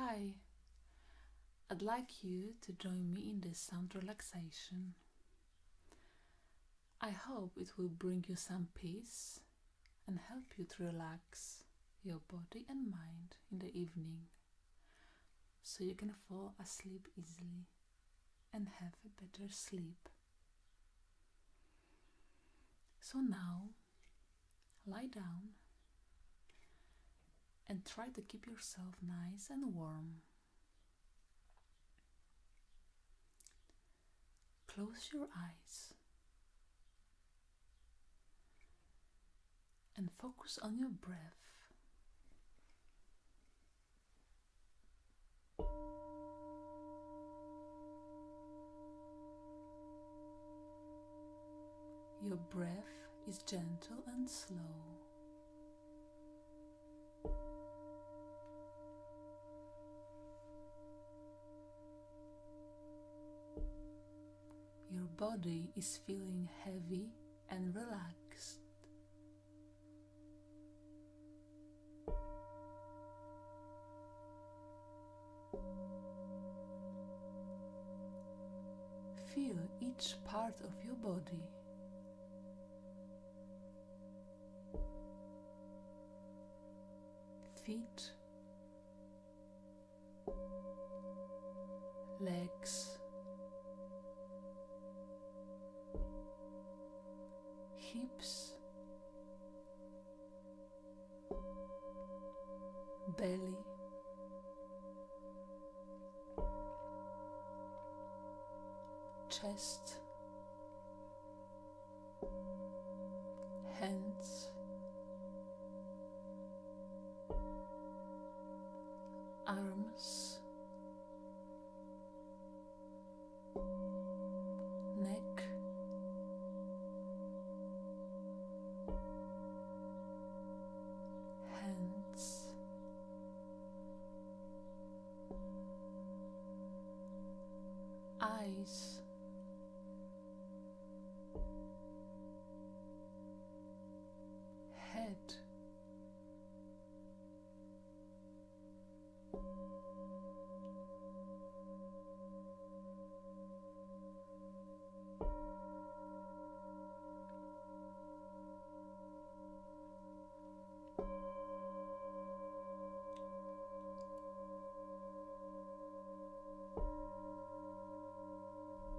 Hi, I'd like you to join me in this sound relaxation. I hope it will bring you some peace and help you to relax your body and mind in the evening so you can fall asleep easily and have a better sleep. So now lie down and try to keep yourself nice and warm. Close your eyes and focus on your breath. Your breath is gentle and slow. Your body is feeling heavy and relaxed. Feel each part of your body. Feet, hips, belly, chest, hands, arms, eyes.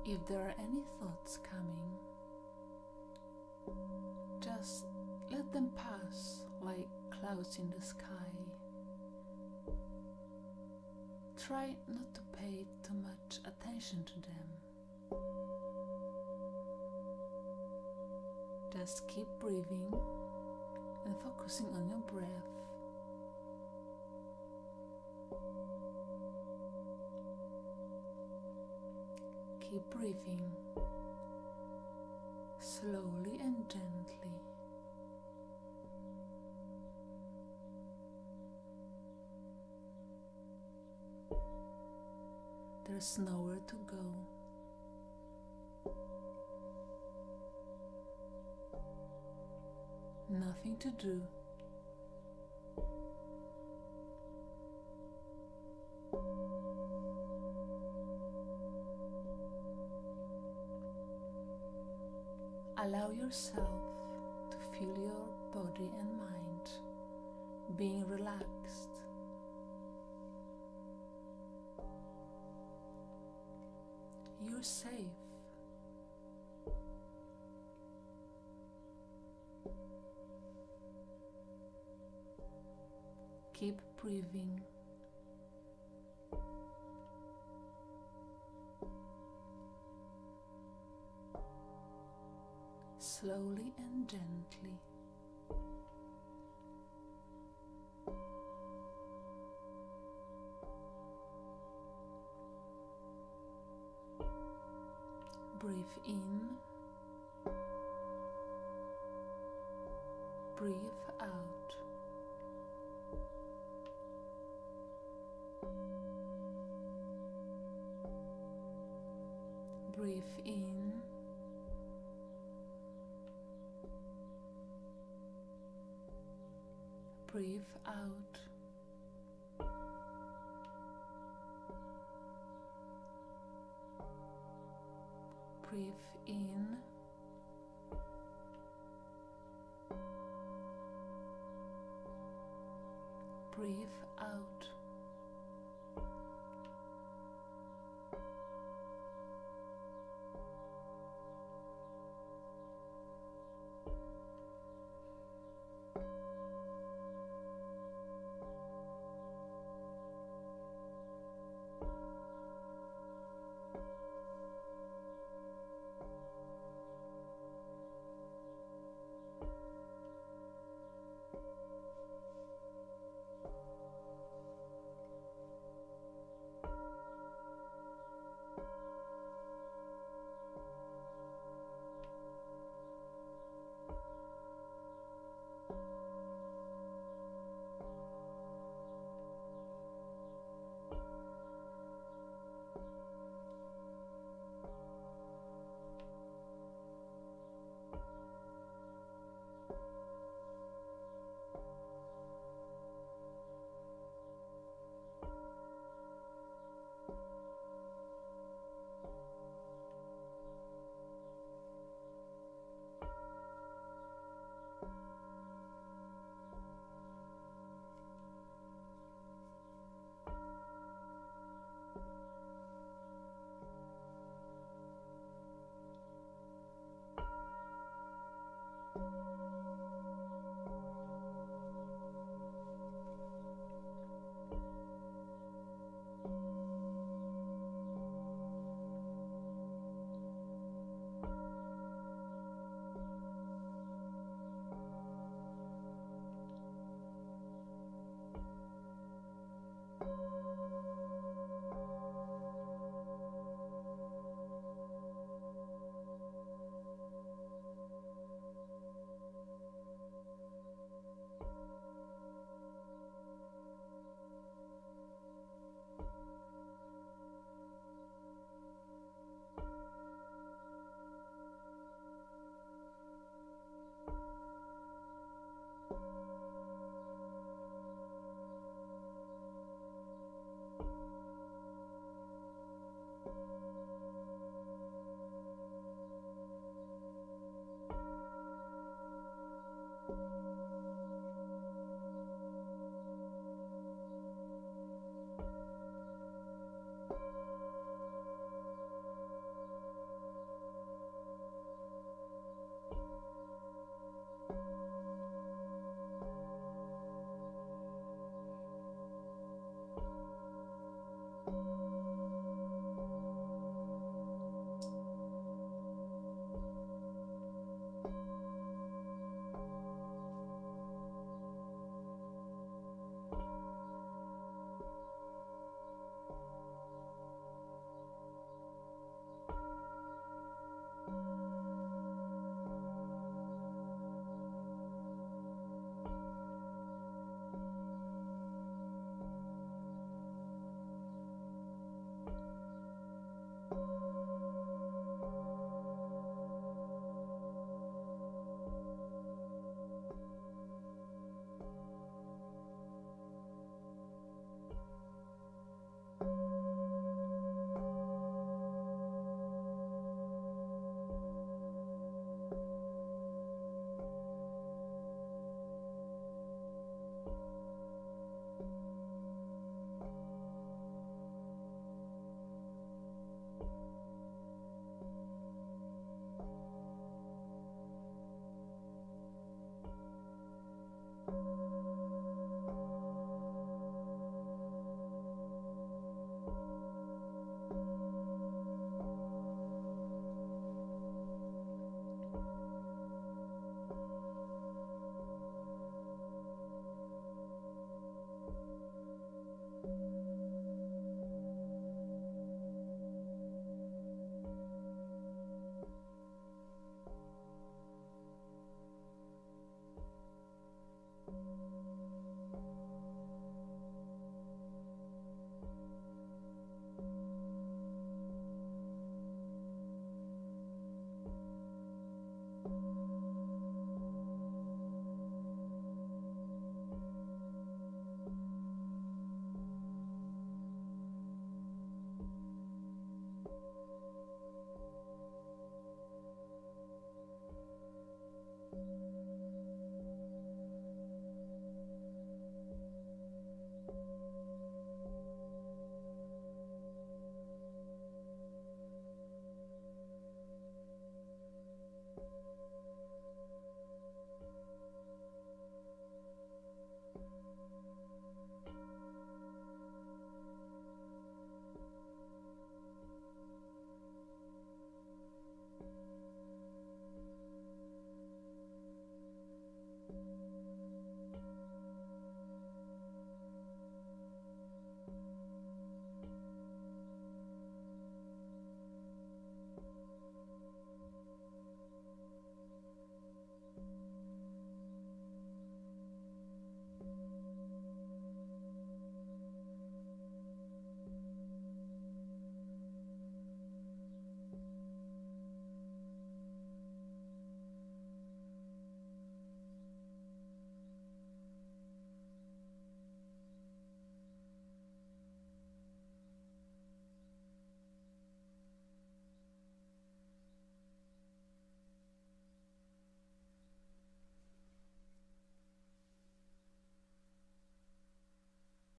If there are any thoughts coming, just let them pass like clouds in the sky. Try not to pay too much attention to them. Just keep breathing and focusing on your breath. Keep breathing slowly and gently. There's nowhere to go. Nothing to do. Yourself to feel your body and mind being relaxed. You're safe. Keep breathing. Slowly and gently. Breathe in. Breathe out. Breathe in. breathe out. Breathe in. Breathe out.